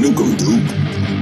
no conteúdo.